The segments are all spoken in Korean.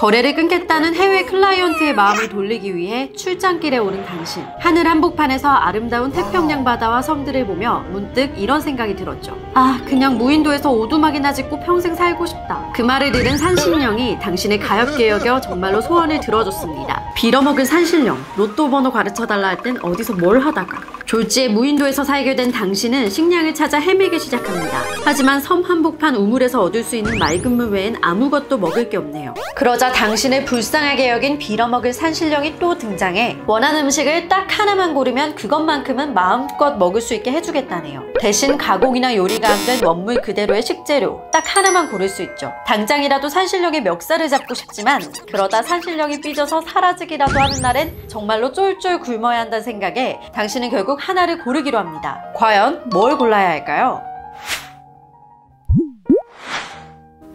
거래를 끊겠다는 해외 클라이언트의 마음을 돌리기 위해 출장길에 오른 당신. 하늘 한복판에서 아름다운 태평양 바다와 섬들을 보며 문득 이런 생각이 들었죠. 아, 그냥 무인도에서 오두막이나 짓고 평생 살고 싶다. 그 말을 들은 산신령이 당신의 가엾게 여겨 정말로 소원을 들어줬습니다. 빌어먹을 산신령, 로또 번호 가르쳐달라 할 땐 어디서 뭘 하다가 졸지에 무인도에서 살게 된 당신은 식량을 찾아 헤매기 시작합니다. 하지만 섬 한복판 우물에서 얻을 수 있는 맑은 물 외엔 아무것도 먹을 게 없네요. 그러자 당신을 불쌍하게 여긴 빌어먹을 산신령이 또 등장해 원하는 음식을 딱 하나만 고르면 그것만큼은 마음껏 먹을 수 있게 해주겠다네요. 대신 가공이나 요리가 안 된 원물 그대로의 식재료 딱 하나만 고를 수 있죠. 당장이라도 산신령의 멱살을 잡고 싶지만 그러다 산신령이 삐져서 사라지기라도 하는 날엔 정말로 쫄쫄 굶어야 한다는 생각에 당신은 결국 하나를 고르기로 합니다. 과연 뭘 골라야 할까요?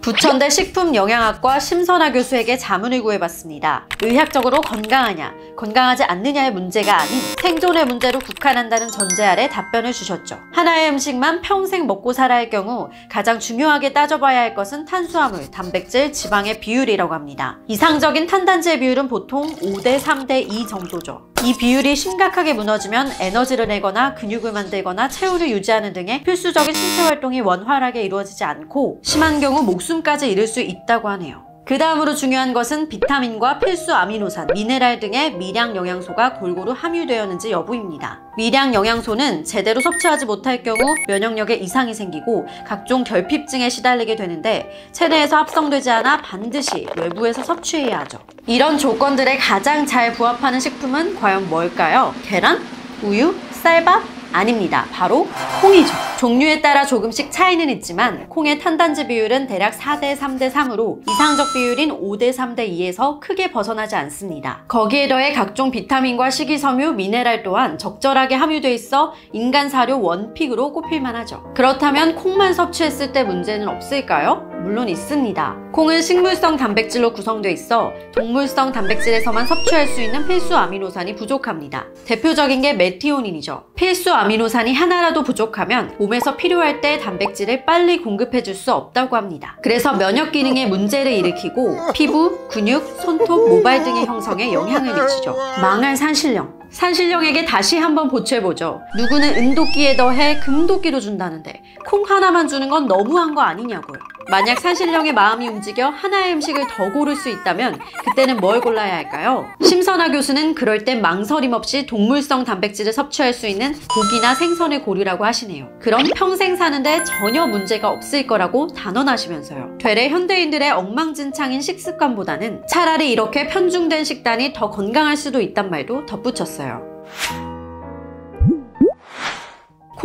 부천대 식품영양학과 심선아 교수에게 자문을 구해봤습니다. 의학적으로 건강하냐, 건강하지 않느냐의 문제가 아닌 생존의 문제로 국한한다는 전제 아래 답변을 주셨죠. 하나의 음식만 평생 먹고 살아야 할 경우 가장 중요하게 따져봐야 할 것은 탄수화물, 단백질, 지방의 비율이라고 합니다. 이상적인 탄단지의 비율은 보통 5대 3대 2 정도죠. 이 비율이 심각하게 무너지면 에너지를 내거나 근육을 만들거나 체온을 유지하는 등의 필수적인 신체 활동이 원활하게 이루어지지 않고 심한 경우 목숨까지 잃을 수 있다고 하네요. 그 다음으로 중요한 것은 비타민과 필수 아미노산, 미네랄 등의 미량 영양소가 골고루 함유되었는지 여부입니다. 미량 영양소는 제대로 섭취하지 못할 경우 면역력에 이상이 생기고 각종 결핍증에 시달리게 되는데 체내에서 합성되지 않아 반드시 외부에서 섭취해야 하죠. 이런 조건들에 가장 잘 부합하는 식품은 과연 뭘까요? 계란? 우유? 쌀밥? 아닙니다. 바로 콩이죠. 종류에 따라 조금씩 차이는 있지만 콩의 탄단지 비율은 대략 4대 3대 3으로 이상적 비율인 5대 3대 2에서 크게 벗어나지 않습니다. 거기에 더해 각종 비타민과 식이섬유, 미네랄 또한 적절하게 함유돼 있어 인간 사료 one pick으로 꼽힐만 하죠. 그렇다면 콩만 섭취했을 때 문제는 없을까요? 물론 있습니다. 콩은 식물성 단백질로 구성되어 있어 동물성 단백질에서만 섭취할 수 있는 필수 아미노산이 부족합니다. 대표적인 게 메티오닌이죠. 필수 아미노산이 하나라도 부족하면 몸에서 필요할 때 단백질을 빨리 공급해 줄 수 없다고 합니다. 그래서 면역 기능에 문제를 일으키고 피부, 근육, 손톱, 모발 등의 형성에 영향을 미치죠. 망할 산신령. 산신령에게 다시 한번 보채보죠. 누구는 은도끼에 더해 금도끼도 준다는데 콩 하나만 주는 건 너무한 거 아니냐고요. 만약 산신령의 마음이 움직여 하나의 음식을 더 고를 수 있다면 그때는 뭘 골라야 할까요? 심선아 교수는 그럴 땐 망설임 없이 동물성 단백질을 섭취할 수 있는 고기나 생선을 고르라고 하시네요. 그럼 평생 사는데 전혀 문제가 없을 거라고 단언하시면서요. 되레 현대인들의 엉망진창인 식습관보다는 차라리 이렇게 편중된 식단이 더 건강할 수도 있단 말도 덧붙였어요.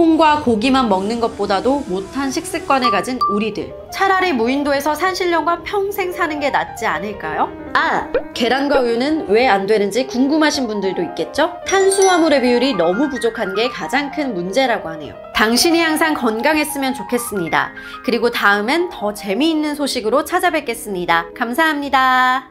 콩과 고기만 먹는 것보다도 못한 식습관을 가진 우리들. 차라리 무인도에서 산신령과 평생 사는 게 낫지 않을까요? 아! 계란과 우유는 왜 안 되는지 궁금하신 분들도 있겠죠? 탄수화물의 비율이 너무 부족한 게 가장 큰 문제라고 하네요. 당신이 항상 건강했으면 좋겠습니다. 그리고 다음엔 더 재미있는 소식으로 찾아뵙겠습니다. 감사합니다.